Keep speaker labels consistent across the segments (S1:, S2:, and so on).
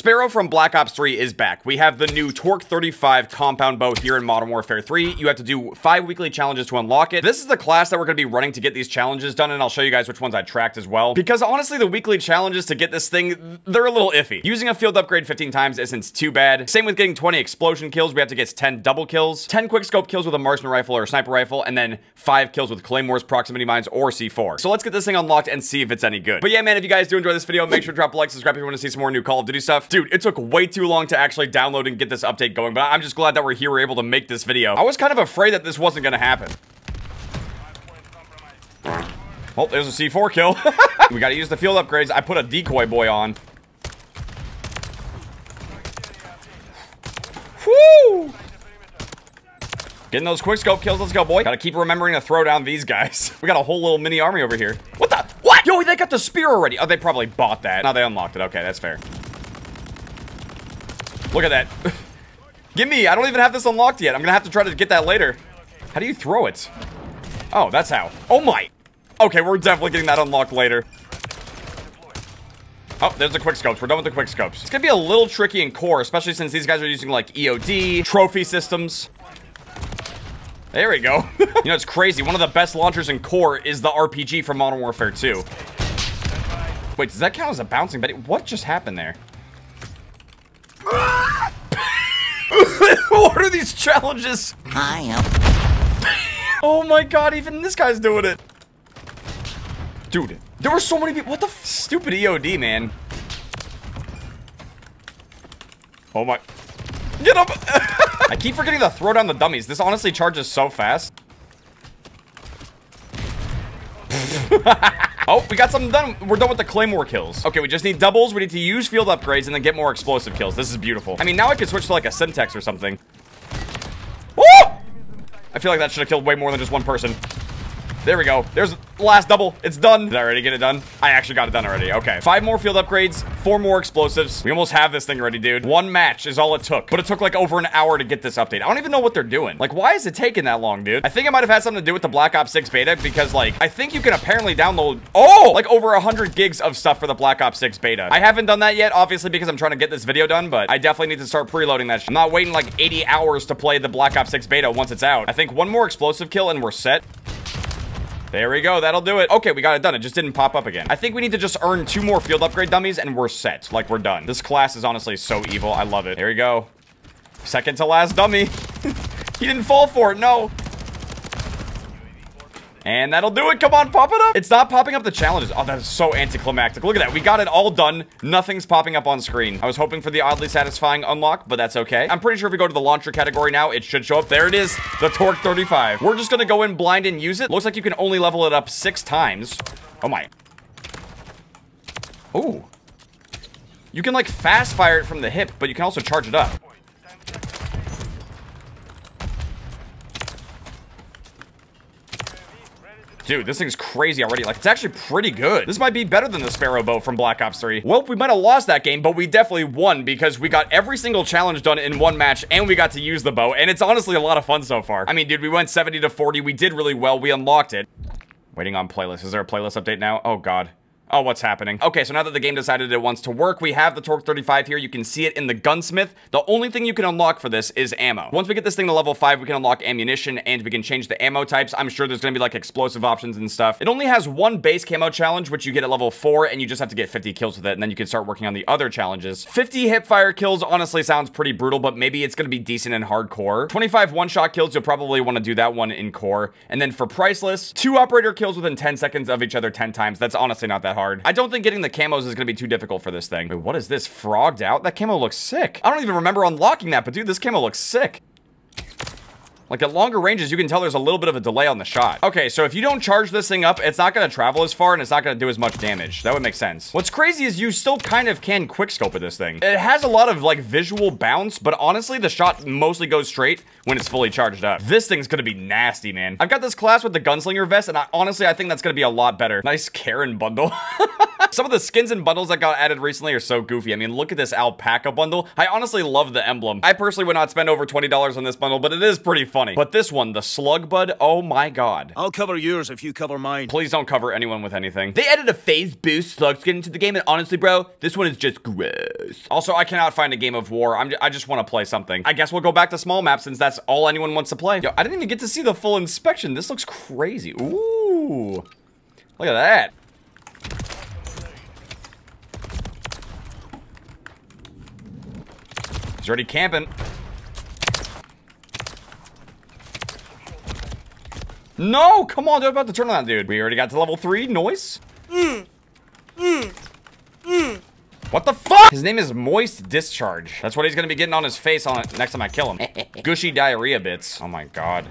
S1: Sparrow from Black Ops 3 is back. We have the new Torque 35 compound bow here in Modern Warfare 3. You have to do five weekly challenges to unlock it. This is the class that we're going to be running to get these challenges done, and I'll show you guys which ones I tracked as well. Because honestly, the weekly challenges to get this thing, they're a little iffy. Using a field upgrade 15 times isn't too bad. Same with getting 20 explosion kills. We have to get 10 double kills, 10 quick scope kills with a marksman rifle or a sniper rifle, and then 5 kills with claymores, proximity mines, or C4. So let's get this thing unlocked and see if it's any good. But yeah, man, if you guys do enjoy this video, make sure to drop a like, subscribe if you want to see some more new Call of Duty stuff. Dude, it took way too long to actually download and get this update going, but I'm just glad that we're here, we're able to make this video. I was kind of afraid that this wasn't to happen. Oh, there's a C4 kill. we gotta use the field upgrades. I put a decoy boy on. Woo! Getting those quick scope kills. Let's go, boy. Gotta keep remembering to throw down these guys. We got a whole little mini army over here. What the? What? Yo, they got the spear already. Oh, they probably bought that. No, they unlocked it. Okay, that's fair. Look at that. Give me. I don't even have this unlocked yet. I'm gonna have to try to get that later. How do you throw it? Oh, that's how. Oh my. Okay, we're definitely getting that unlocked later. Oh, there's the quick scopes. We're done with the quick scopes. It's gonna be a little tricky in core, especially since these guys are using like EOD, trophy systems. There we go. you know, it's crazy. One of the best launchers in core is the RPG from Modern Warfare 2. Wait, does that count as a bouncing Betty? What just happened there? what are these challenges?
S2: I am.
S1: oh my god, even this guy's doing it. Dude, there were so many people. What the stupid EOD, man? Oh my. Get up! I keep forgetting to throw down the dummies. This honestly charges so fast. oh, we got something done. We're done with the claymore kills. Okay, we just need doubles. We need to use field upgrades and then get more explosive kills. This is beautiful. I mean, now I can switch to like a syntax or something. Woo! I feel like that should have killed way more than just one person. There we go. There's the last double. It's done. Did I already get it done? I actually got it done already. Okay. Five more field upgrades, four more explosives. We almost have this thing ready, dude. One match is all it took, but it took like over an hour to get this update. I don't even know what they're doing. Like, why is it taking that long, dude? I think it might have had something to do with the Black Ops 6 beta because like, I think you can apparently download, oh, like over a 100 gigs of stuff for the Black Ops 6 beta. I haven't done that yet, obviously, because I'm trying to get this video done, but I definitely need to start preloading that. I'm not waiting like 80 hours to play the Black Ops 6 beta once it's out. I think one more explosive kill and we're set. There we go. That'll do it. Okay, we got it done. It just didn't pop up again. I think we need to just earn two more field upgrade dummies and we're set. Like, we're done. This class is honestly so evil. I love it. Here we go. Second to last dummy. he didn't fall for it. No. And that'll do it. Come on, pop it up. It's not popping up the challenges. Oh, that is so anticlimactic. Look at that. We got it all done. Nothing's popping up on screen. I was hoping for the oddly satisfying unlock, but that's okay. I'm pretty sure if we go to the launcher category now, it should show up. There it is. The Torque 35. We're just going to go in blind and use it. Looks like you can only level it up six times. Oh my. Ooh. You can like fast fire it from the hip, but you can also charge it up. Dude, this thing's crazy already. Like, it's actually pretty good. This might be better than the Sparrow bow from Black Ops 3. Well, we might have lost that game, but we definitely won because we got every single challenge done in one match and we got to use the bow. And it's honestly a lot of fun so far. I mean, dude, we went 70 to 40. We did really well. We unlocked it. Waiting on playlist. Is there a playlist update now? Oh, God. Oh, what's happening? Okay, so now that the game decided it wants to work, we have the Torque 35 here. You can see it in the gunsmith. The only thing you can unlock for this is ammo. Once we get this thing to level 5, we can unlock ammunition, and we can change the ammo types. I'm sure there's gonna be like explosive options and stuff. It only has one base camo challenge, which you get at level 4, and you just have to get 50 kills with it, and then you can start working on the other challenges. 50 hipfire kills honestly sounds pretty brutal, but maybe it's gonna be decent in hardcore. 25 one-shot kills, you'll probably want to do that one in core. And then for priceless, two operator kills within 10 seconds of each other 10 times. That's honestly not that hard. I don't think getting the camos is to be too difficult for this thing. Wait, what is this? Frogged out? That camo looks sick. I don't even remember unlocking that, but dude, this camo looks sick. Like at longer ranges, you can tell there's a little bit of a delay on the shot. Okay, so if you don't charge this thing up, it's not gonna travel as far and it's not gonna do as much damage. That would make sense. What's crazy is you still kind of can quickscope with this thing. It has a lot of like visual bounce, but honestly, the shot mostly goes straight when it's fully charged up. This thing's gonna be nasty, man. I've got this class with the gunslinger vest, and I, honestly, I think that's gonna be a lot better. Nice Karen bundle. Some of the skins and bundles that got added recently are so goofy. I mean, look at this alpaca bundle. I honestly love the emblem. I personally would not spend over $20 on this bundle, but it is pretty fun. Funny. But this one, the slug bud, oh my god.
S2: I'll cover yours if you cover mine.
S1: Please don't cover anyone with anything. They added a phase boost slugs get into the game, and honestly, bro, this one is just gross. Also, I cannot find a game of war. I'm, I just want to play something. I guess we'll go back to small map since that's all anyone wants to play. Yo, I didn't even get to see the full inspection. This looks crazy. Ooh. Look at that. He's already camping. No, come on, they're about to turn on that dude. We already got to level three, noise. What the fuck? His name is Moist Discharge. That's what he's gonna be getting on his face on it next time I kill him. Gushy diarrhea bits. Oh my god.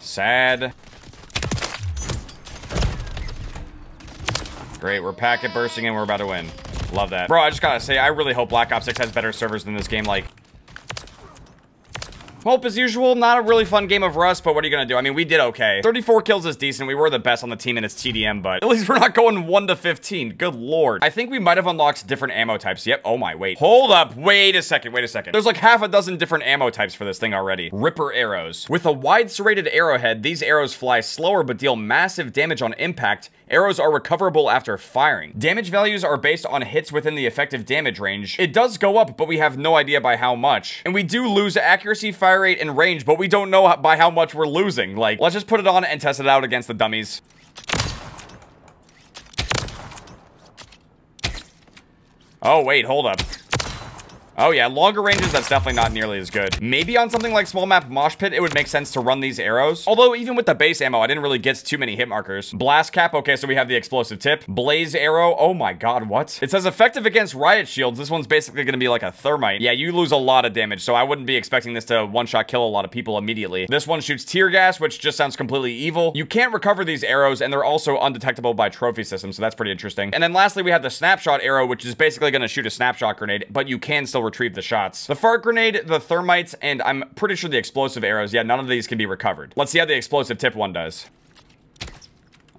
S1: Sad. Great, we're packet bursting and we're about to win. Love that. Bro, I just gotta say, I really hope Black Ops 6 has better servers than this game. Like, Hope as usual, not a really fun game of Rust, but what are you gonna do? I mean, we did okay. 34 kills is decent. We were the best on the team in its TDM, but at least we're not going 1 to 15. Good lord. I think we might have unlocked different ammo types. Yep. Oh my, wait. Hold up. Wait a second. Wait a second. There's like half a dozen different ammo types for this thing already. Ripper arrows. With a wide serrated arrowhead, these arrows fly slower but deal massive damage on impact Arrows are recoverable after firing. Damage values are based on hits within the effective damage range. It does go up, but we have no idea by how much. And we do lose accuracy, fire rate, and range, but we don't know by how much we're losing. Like, let's just put it on and test it out against the dummies. Oh, wait, hold up. Oh yeah, longer ranges, that's definitely not nearly as good. Maybe on something like small map mosh pit, it would make sense to run these arrows. Although even with the base ammo, I didn't really get too many hit markers. Blast cap, okay, so we have the explosive tip. Blaze arrow, oh my god, what? It says effective against riot shields. This one's basically gonna be like a thermite. Yeah, you lose a lot of damage, so I wouldn't be expecting this to one-shot kill a lot of people immediately. This one shoots tear gas, which just sounds completely evil. You can't recover these arrows, and they're also undetectable by trophy system, so that's pretty interesting. And then lastly, we have the snapshot arrow, which is basically gonna shoot a snapshot grenade, but you can still retrieve the shots. The fart grenade, the thermites, and I'm pretty sure the explosive arrows, yeah, none of these can be recovered. Let's see how the explosive tip one does.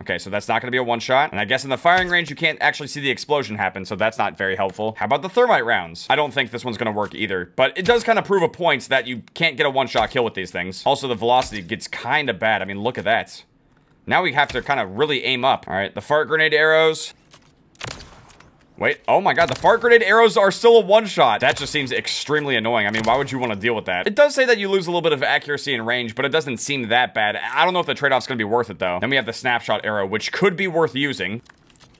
S1: Okay, so that's not going to be a one-shot. And I guess in the firing range, you can't actually see the explosion happen, so that's not very helpful. How about the thermite rounds? I don't think this one's going to work either, but it does kind of prove a point that you can't get a one-shot kill with these things. Also, the velocity gets kind of bad. I mean, look at that. Now we have to kind of really aim up. All right, the fart grenade arrows. Wait, oh my god, the fart grenade arrows are still a one-shot. That just seems extremely annoying. I mean, why would you want to deal with that? It does say that you lose a little bit of accuracy and range, but it doesn't seem that bad. I don't know if the trade-off's gonna be worth it, though. Then we have the snapshot arrow, which could be worth using.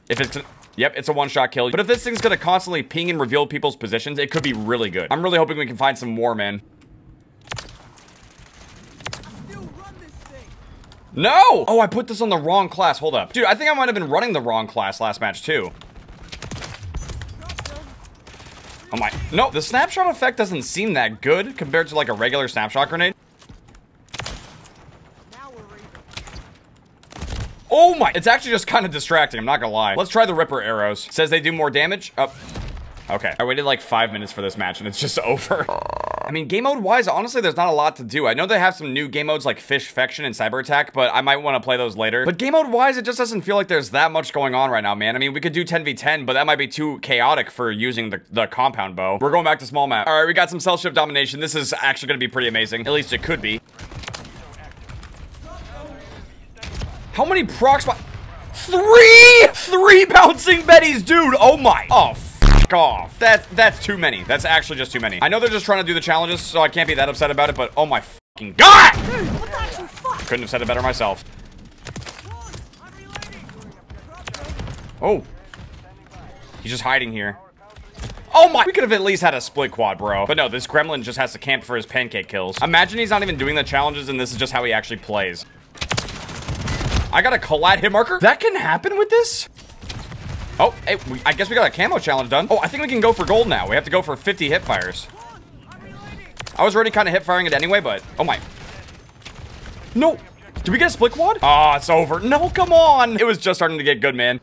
S1: If it's... Yep, it's a one-shot kill. But if this thing's gonna constantly ping and reveal people's positions, it could be really good. I'm really hoping we can find some more, man. No! Oh, I put this on the wrong class. Hold up. Dude, I think I might have been running the wrong class last match, too. Oh my, no, the snapshot effect doesn't seem that good compared to like a regular snapshot grenade. Oh my, it's actually just kind of distracting, I'm not gonna lie. Let's try the Ripper arrows. Says they do more damage. Oh, okay. I waited like five minutes for this match and it's just over. I mean, game mode wise, honestly, there's not a lot to do. I know they have some new game modes like Fish Fection and Cyber Attack, but I might want to play those later. But game mode wise, it just doesn't feel like there's that much going on right now, man. I mean, we could do 10v10, but that might be too chaotic for using the, the compound bow. We're going back to small map. All right, we got some cell ship domination. This is actually going to be pretty amazing. At least it could be. How many procs? Three! Three bouncing Bettys, dude! Oh my! Oh, off. That, that's too many. That's actually just too many. I know they're just trying to do the challenges, so I can't be that upset about it, but oh my fucking god! Couldn't have said it better myself. Oh. He's just hiding here. Oh my, we could have at least had a split quad, bro. But no, this gremlin just has to camp for his pancake kills. Imagine he's not even doing the challenges and this is just how he actually plays. I got a collat hit marker? That can happen with this? Oh, hey, we, I guess we got a camo challenge done. Oh, I think we can go for gold now. We have to go for 50 hip fires. I was already kind of hip firing it anyway, but oh my. No. Did we get a split quad? Ah, oh, it's over. No, come on. It was just starting to get good, man.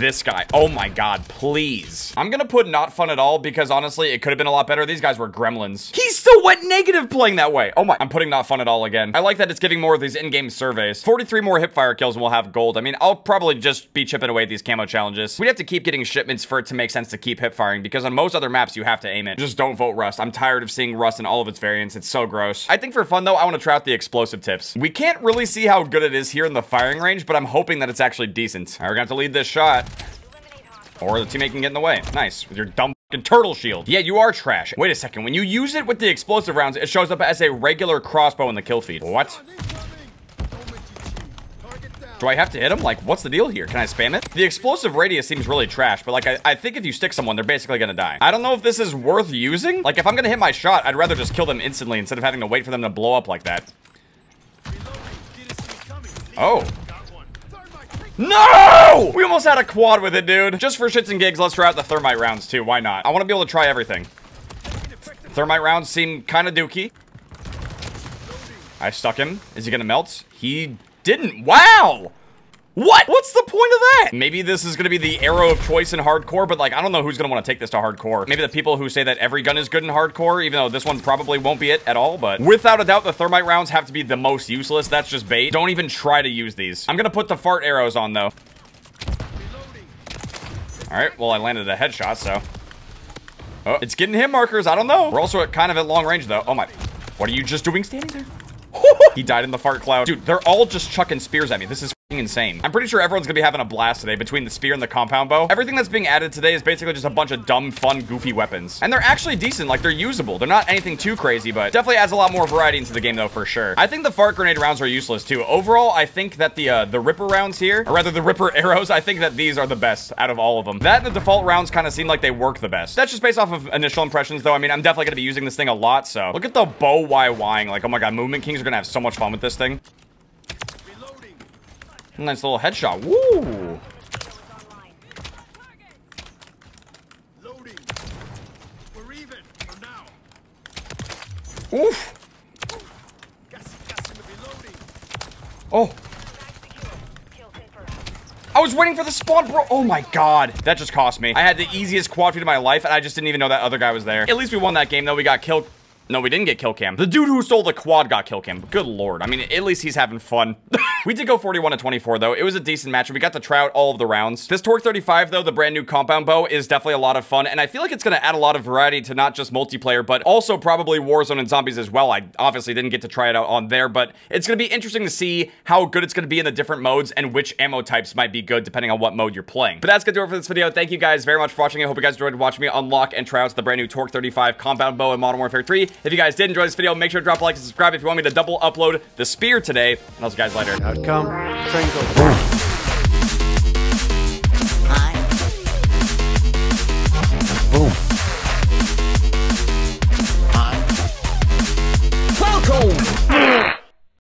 S1: This guy. Oh my god, please. I'm gonna put not fun at all because honestly, it could have been a lot better. These guys were gremlins. He still went negative playing that way. Oh my, I'm putting not fun at all again. I like that it's giving more of these in-game surveys. 43 more hipfire kills and we'll have gold. I mean, I'll probably just be chipping away at these camo challenges. We'd have to keep getting shipments for it to make sense to keep hipfiring because on most other maps, you have to aim it. Just don't vote Rust. I'm tired of seeing Rust in all of its variants. It's so gross. I think for fun though, I want to try out the explosive tips. We can't really see how good it is here in the firing range, but I'm hoping that it's actually decent. All right, we're gonna have to lead this shot. Or the teammate can get in the way. Nice. With your dumb fucking turtle shield. Yeah, you are trash. Wait a second. When you use it with the explosive rounds, it shows up as a regular crossbow in the kill feed. What? Do I have to hit him? Like, what's the deal here? Can I spam it? The explosive radius seems really trash, but like, I, I think if you stick someone, they're basically gonna die. I don't know if this is worth using. Like, if I'm gonna hit my shot, I'd rather just kill them instantly instead of having to wait for them to blow up like that. Oh. No! We almost had a quad with it, dude. Just for shits and gigs, let's try out the thermite rounds, too. Why not? I want to be able to try everything. Thermite rounds seem kind of dookie. I stuck him. Is he gonna melt? He didn't. Wow! What? What's the point of that? Maybe this is gonna be the arrow of choice in hardcore, but like, I don't know who's gonna wanna take this to hardcore. Maybe the people who say that every gun is good in hardcore, even though this one probably won't be it at all, but without a doubt, the thermite rounds have to be the most useless. That's just bait. Don't even try to use these. I'm gonna put the fart arrows on though. All right, well, I landed a headshot, so. Oh, it's getting hit markers. I don't know. We're also at kind of at long range though. Oh my, what are you just doing standing there? he died in the fart cloud. Dude, they're all just chucking spears at me. This is insane. I'm pretty sure everyone's gonna be having a blast today between the spear and the compound bow. Everything that's being added today is basically just a bunch of dumb, fun, goofy weapons. And they're actually decent, like they're usable. They're not anything too crazy, but definitely adds a lot more variety into the game though, for sure. I think the fart grenade rounds are useless too. Overall, I think that the uh, the Ripper rounds here, or rather the Ripper arrows, I think that these are the best out of all of them. That and the default rounds kind of seem like they work the best. That's just based off of initial impressions though. I mean, I'm definitely gonna be using this thing a lot, so. Look at the bow YYing. Like, oh my god, Movement Kings are gonna have so much fun with this thing. Nice little headshot. Woo! Oof! Oh! I was waiting for the spawn, bro. Oh my god. That just cost me. I had the easiest quad feed of my life, and I just didn't even know that other guy was there. At least we won that game, though. We got killed. No, we didn't get kill cam. The dude who stole the quad got kill cam. Good lord. I mean, at least he's having fun. we did go 41 to 24 though. It was a decent match. We got to try out all of the rounds. This Torque 35 though, the brand new compound bow is definitely a lot of fun. And I feel like it's going to add a lot of variety to not just multiplayer, but also probably Warzone and Zombies as well. I obviously didn't get to try it out on there, but it's going to be interesting to see how good it's going to be in the different modes and which ammo types might be good depending on what mode you're playing. But that's going to do it for this video. Thank you guys very much for watching. I hope you guys enjoyed watching me unlock and try out the brand new Torque 35 compound bow in Modern Warfare 3. If you guys did enjoy this video, make sure to drop a like and subscribe if you want me to double upload the spear today. And I'll see you guys later.
S3: Outcome, Triangle.